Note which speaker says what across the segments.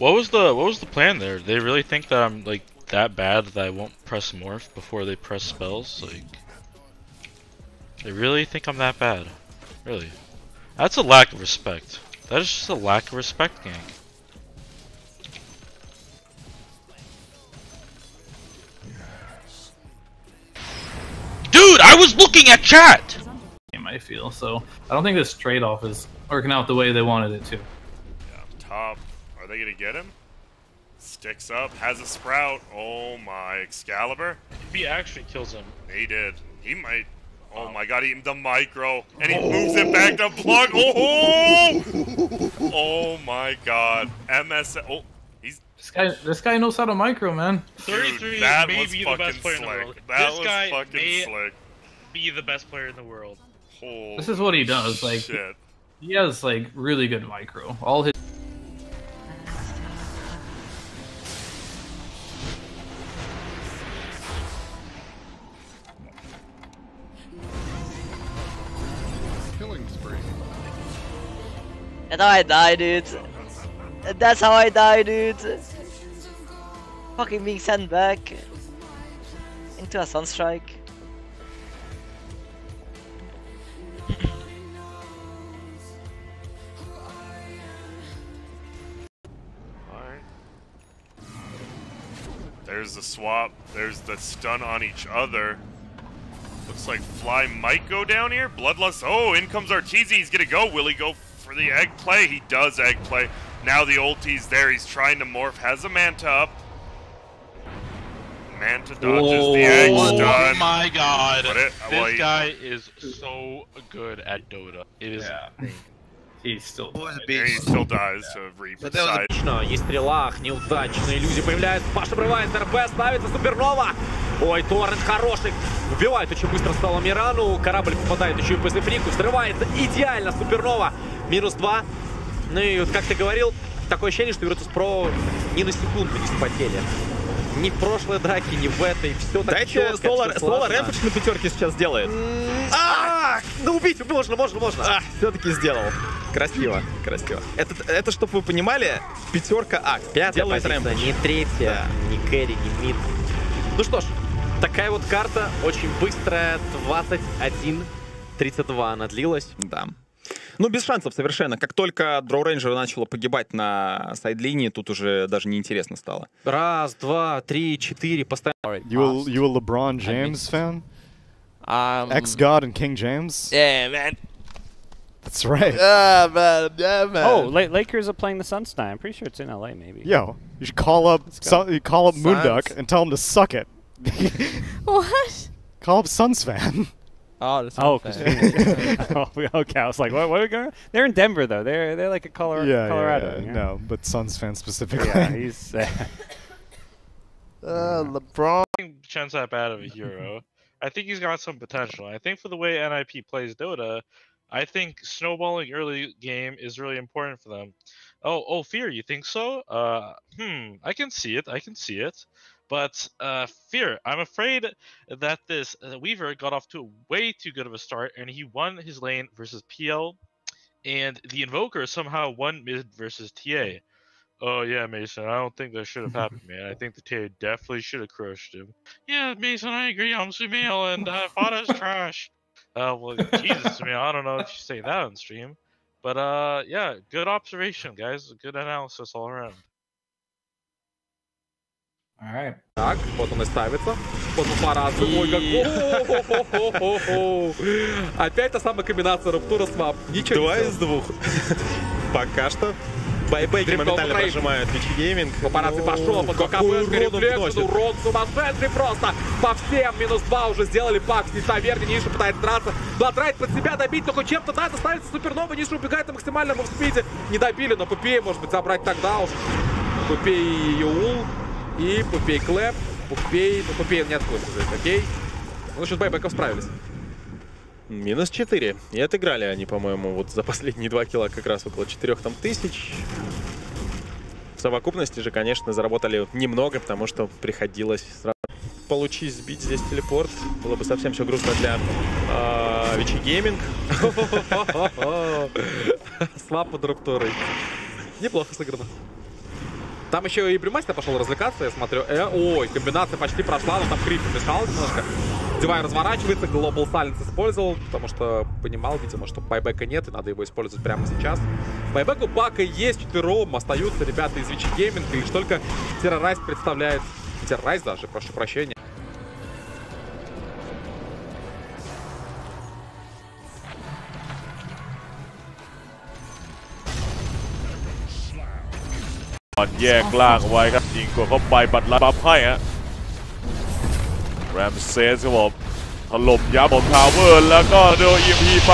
Speaker 1: What was the what was the plan there? They really think that I'm like that bad that I won't press morph before they press spells? Like they really think I'm that bad. Really. That's a lack of respect. That is just a lack of respect, gang. Dude, I was looking at chat!
Speaker 2: game, I feel. So I don't think this trade-off is working out the way they wanted it to.
Speaker 3: Yeah, top. Are they gonna get him? Sticks up, has a sprout. Oh my, Excalibur.
Speaker 1: If he actually kills him,
Speaker 3: He did. He might. Oh my god, eating the micro. And he oh. moves it back to plug. Oh! Oh my god. MS. Oh, he's.
Speaker 2: This guy, this guy knows how to micro, man.
Speaker 1: 33
Speaker 3: Dude, that
Speaker 1: may
Speaker 3: was
Speaker 1: be the
Speaker 3: fucking
Speaker 1: best player in the
Speaker 3: slick.
Speaker 1: world.
Speaker 3: That
Speaker 1: this
Speaker 3: was
Speaker 1: guy
Speaker 3: fucking
Speaker 1: may
Speaker 3: slick.
Speaker 1: be the best player in the world.
Speaker 3: Holy
Speaker 2: This is what he does. Like
Speaker 3: shit.
Speaker 2: he has like really good micro. All his
Speaker 4: How I die, dude. And That's how I die, dude. Fucking being sent back into a sunstrike.
Speaker 3: There's the swap. There's the stun on each other. Looks like Fly might go down here. Bloodlust. Oh, in comes Arteezy. He's gonna go. Will he go for the egg play? He does egg play. Now the ulti's there. He's trying to morph. Has a Manta up. Manta dodges the egg
Speaker 1: Oh
Speaker 3: stun.
Speaker 1: my god.
Speaker 3: It- well,
Speaker 1: this
Speaker 3: he-
Speaker 1: guy is so good at Dota. It is
Speaker 2: Yeah. he's still.
Speaker 3: And he still dies to Reaper side.
Speaker 5: Отлично, есть стрела, неудачная иллюзия появляется, Паша обрывает РП, ставится Супернова. Ой, Торрент хороший. Убивает очень быстро стало Мирану, корабль попадает еще и по Зефрику, взрывается идеально Супернова. Минус два. Ну и вот как ты говорил, такое ощущение, что Virtus.pro ни на секунду не спотели. Ни в прошлой драке, ни в этой. Все так
Speaker 6: Дайте
Speaker 5: четко,
Speaker 6: Соло, рэмпочку на пятерке сейчас сделает.
Speaker 5: А, ну убить можно, можно, можно.
Speaker 6: А, все-таки сделал. Красиво, красиво. Это, это чтобы вы понимали, пятерка А.
Speaker 5: Пятая
Speaker 6: делает
Speaker 5: позиция, не третья, не кэрри, не мид. Ну что ж, такая вот карта, очень быстрая, 21-32 она длилась.
Speaker 6: Да. Ну, без шансов совершенно. Как только Дроу Рейнджер начало погибать на сайд-линии, тут уже даже неинтересно стало.
Speaker 5: Раз, два, три, четыре, поставим.
Speaker 7: You you a LeBron James fan?
Speaker 8: Um,
Speaker 7: Ex God and King James?
Speaker 8: Yeah, man.
Speaker 7: That's right.
Speaker 8: Yeah, man. Yeah, man.
Speaker 9: Oh, La- Lakers are playing the Suns tonight. I'm pretty sure it's in LA, maybe.
Speaker 7: Yo, you should call up. Sun, you call up Moonduck and tell him to suck it.
Speaker 10: What?
Speaker 7: call up Suns fan.
Speaker 8: Oh, that's
Speaker 9: Oh,
Speaker 8: not
Speaker 9: 'cause. Phoenix- oh, okay. I was like, what? What are we going? They're in Denver though. They're they're like a Colorado.
Speaker 7: yeah, yeah,
Speaker 9: Colorado.
Speaker 7: yeah,
Speaker 9: yeah.
Speaker 7: no, but Suns fan specifically.
Speaker 9: Yeah, he's. Uh,
Speaker 8: uh, LeBron.
Speaker 1: think Chen's that bad of a hero. I think he's got some potential. I think for the way NIP plays Dota, I think snowballing early game is really important for them. Oh, oh, Fear, you think so? Uh, hmm, I can see it. I can see it. But uh, Fear, I'm afraid that this uh, Weaver got off to a way too good of a start, and he won his lane versus PL, and the Invoker somehow won mid versus TA. Oh yeah, Mason. I don't think that should have happened, man. I think the TA definitely should have crushed him. Yeah, Mason, I agree. I'm Sumail, and I fought as trash. Uh, well, Jesus, man, I don't know if you say that on stream, but uh, yeah, good observation, guys. Good analysis all around.
Speaker 2: Alright.
Speaker 5: Так, вот он и ставится. Вот он по разу. Ой, как... О-хо-хо-хо-хо. Опять та самая комбинация Руптура свап. Ничего
Speaker 6: Два из двух. Пока что. Байбеки моментально прожимают Twitch Gaming.
Speaker 5: Папарацци пошел, под
Speaker 6: он
Speaker 5: рефлекс, урон сумасшедший просто. По всем минус два уже сделали Пакс. Не Таверни, Ниша пытается драться. Бладрайт под себя добить, но хоть чем-то да, ставится Супернова. Ниша убегает на максимальном спиде. Не добили, но Puppey может быть забрать тогда уж. Puppey Eul и Puppey Clap. Puppey, ну Puppey не откусывает, окей? Ну, сейчас buyback ов справились.
Speaker 6: Минус 4. И отыграли они, по-моему, вот за последние два килла как раз около 4 там тысяч. В совокупности же, конечно, заработали немного, потому что приходилось сразу получить, сбить здесь телепорт. Было бы совсем все грустно для э, Vici Gaming.
Speaker 5: Swap под. Неплохо сыграно. Там еще и Brewmaster пошел развлекаться, я смотрю. Э, ой, комбинация почти прошла, но там creep мешал немножко. Дивайн разворачивается, Global Silence использовал, потому что понимал, видимо, что buyback а нет, и надо его использовать прямо сейчас. Buyback у Бака есть, четвером остаются ребята из Vici Gaming а, лишь только Террорайз представляет... Террорайз даже, прошу прощения.
Speaker 11: อลแยกล่างไว้ครับยิงกดเข้าไปบัตรลัดบัฟให้ฮะแรมเซสครับผมถล่มยับผมทาวเวอร์แล้วก็โดนอีพีไป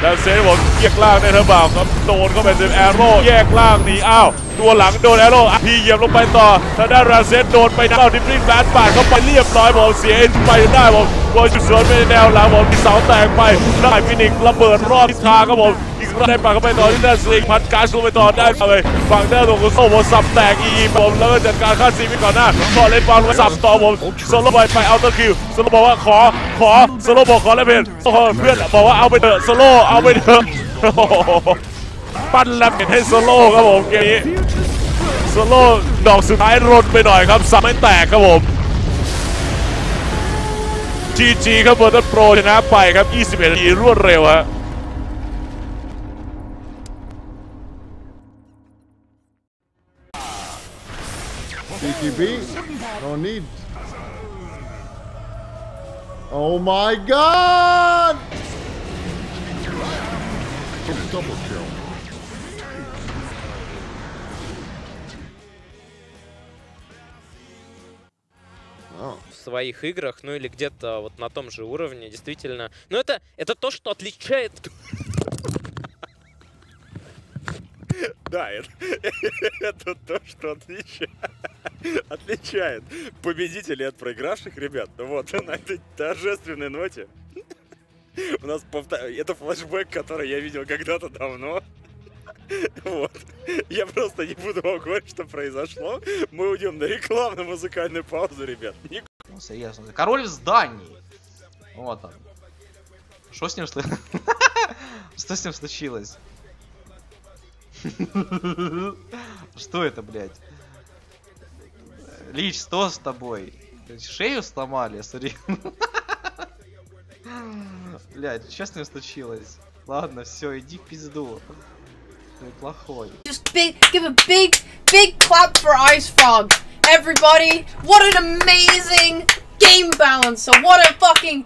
Speaker 11: แรมเซสผมแยกล่างได้เท่าบ่าวครับโดนเข้าไปเป็นแอโร่แยกล่างหนีอ้าวตัวหลังโดนแอโร่พีเหยียบลงไปต่อทางด้านแรมเซสโดนไปนะเอาดิฟริงแบนปาดเข้าไปเรียบร้อยผมเสียเอ็นไปได้ผมโดนจุดสวนไปในแนวหลังผมมีเสาแตกไปได้ฟินิกซ์ระเบิดรอบทิศทางครับผม ได้ปากเข้าไปต่อที่ด้านสลิงพันการลงไปต่อได้เลยฝั่งด้านตรงกุโซโมสับแตกอีผมแล้วก็จัดการฆ่าซีไปก่อนหน้าพอเล่นบอลลงสับต่อผมโซโลบอยไปเอาตะคิวโซโลบอกว่าขอขอโซโลบอกขอแล้วเพื่อนเพื่อนบอกว่าเอาไปเถอะโซโลเอาไปเถอะปั้นแล้วเป็นให้โซโลครับผมเกมนี้โซโลดอกสุดท้ายรนไปหน่อยครับสับไม่แตกครับผม GG ครับเบอร์ตันโปรชนะไปครับ 21 นาทีรวดเร็วฮะ
Speaker 12: BTB. No need. Oh my god! Double kill.
Speaker 13: в своих играх, ну или где-то вот на том же уровне, действительно. Но это, это то, что отличает...
Speaker 14: Да, это, это то, что отличает, отличает победителей от проигравших ребят. Ну вот, на этой торжественной ноте у нас повтор... это флешбэк, который я видел когда-то давно. Вот. Я просто не буду вам говорить, что произошло. Мы уйдем на рекламную музыкальную паузу, ребят. Ник-
Speaker 15: Ну, серьезно. Король в здании. Вот он. Что с ним что? Что с ним случилось? Что это, блядь? Лич, что с тобой? Шею сломали, смотри. Блядь, что с ним случилось? Ладно, все, иди в пизду. Ты плохой.
Speaker 10: Just big, give a big, big clap for Ice Frog. Everybody, what an amazing game balancer. What a fucking,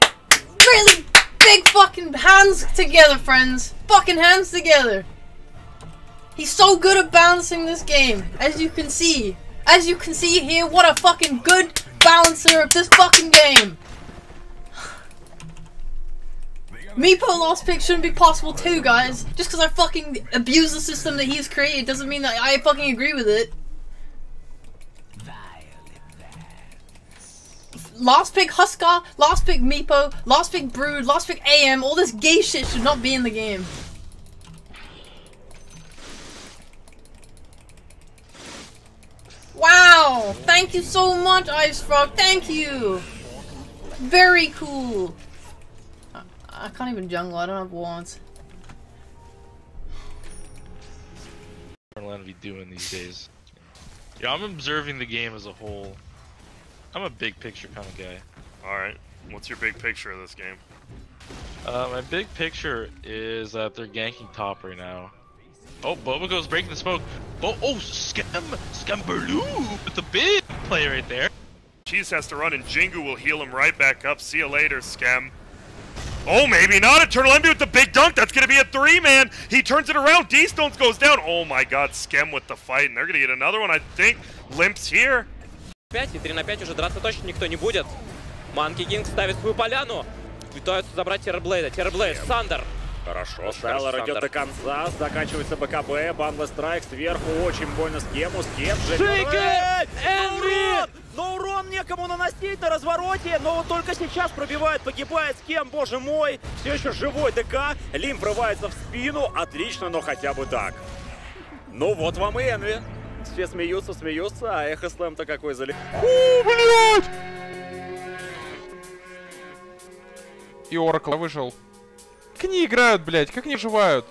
Speaker 10: really big fucking hands together, friends. Fucking hands together. He's so good at balancing this game, as you can see. As you can see here, what a fucking good balancer of this fucking game. Meepo lost pick shouldn't be possible too, guys. Just because I fucking abuse the system that he's created doesn't mean that I fucking agree with it. Last pick Huskar, last pick Meepo, last pick Brood, last pick AM, all this gay shit should not be in the game. Wow! Thank you so much, Ice Frog. Thank you. Very cool. I, I can't even jungle. I don't have wands.
Speaker 1: Orlando be doing these days. Yeah, I'm observing the game as a whole. I'm a big picture kind of guy.
Speaker 3: Alright, what's your big picture of this game?
Speaker 1: Uh, my big picture is that they're ganking top right now. Oh, Boba goes breaking the smoke. Bo oh, Scam, Scamberloo with the big play right there.
Speaker 3: Cheese has to run and Jingu will heal him right back up. See you later, Scam. Oh, maybe not. Eternal Envy with the big dunk. That's going to be a three, man. He turns it around. D-Stones goes down. Oh my god, Scam with the fight. And they're going to get another one, I think. Limp's here.
Speaker 13: 5 и 3 на 5 уже драться точно никто не будет. Манки Кинг ставит свою поляну. Пытаются забрать Террорблейда. Террорблейд, Сандер.
Speaker 14: Хорошо,
Speaker 13: Селлер
Speaker 14: идет до конца, заканчивается БКБ, Бандле Страйк сверху, очень больно схему, скем,
Speaker 16: Шейкет! Энри! Но урон некому наносить на развороте, но он только сейчас пробивает, погибает с кем, боже мой! Все еще живой ДК, Лим врывается в спину, отлично, но хотя бы так. Ну вот вам и Энви. Все смеются, смеются, а Эхо Слэм-то какой залез.
Speaker 17: О, блядь! И Оракл выжил. Как они играют, блядь? Как они живают?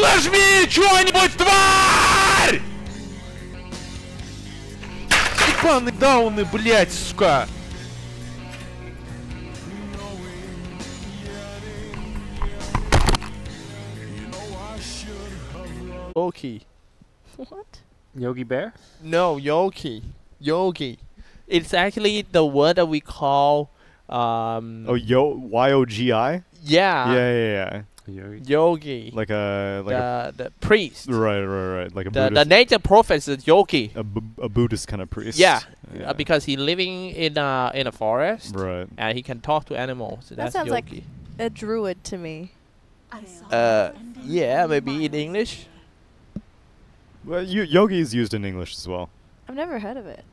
Speaker 11: нажми что-нибудь, тварь! Ебаные дауны, блядь, сука!
Speaker 8: Yogi.
Speaker 9: What? Yogi Bear?
Speaker 8: No, Yogi. Yogi. It's actually the word that we call. Um,
Speaker 7: Oh, yo, Y O G I.
Speaker 8: Yeah.
Speaker 7: Yeah, yeah,
Speaker 9: Yogi.
Speaker 8: Yogi.
Speaker 7: Like a like a
Speaker 8: the, the priest.
Speaker 7: right, right, right. Like a
Speaker 8: The, the
Speaker 7: Buddhist,
Speaker 8: nature prophet is Yogi.
Speaker 7: a, bu- a Buddhist kind of priest.
Speaker 8: Yeah,
Speaker 7: yeah.
Speaker 8: Uh, because he living in a in a forest.
Speaker 7: Right.
Speaker 8: And he can talk to animals.
Speaker 18: That
Speaker 8: That's
Speaker 18: sounds like a druid to me.
Speaker 8: Uh, yeah, maybe in English.
Speaker 7: Well, you, yogi is used in English as well.
Speaker 18: I've never heard of it.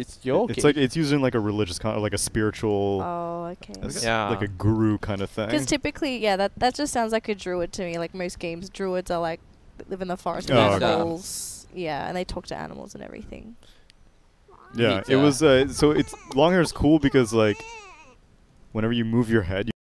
Speaker 8: It's Yogi.
Speaker 7: It's like it's used in like a religious con- like a spiritual.
Speaker 18: Oh, okay.
Speaker 7: like a-
Speaker 8: Yeah.
Speaker 7: Like a guru kind of thing.
Speaker 18: Because typically, yeah, that that just sounds like a druid to me. Like most games, druids are like live in the forest with
Speaker 7: Oh, okay.
Speaker 18: animals. Yeah, and they talk to animals and everything.
Speaker 7: Yeah,
Speaker 8: Neat,
Speaker 7: it
Speaker 8: uh,
Speaker 7: was uh, so it's long hair is cool because like whenever you move your head,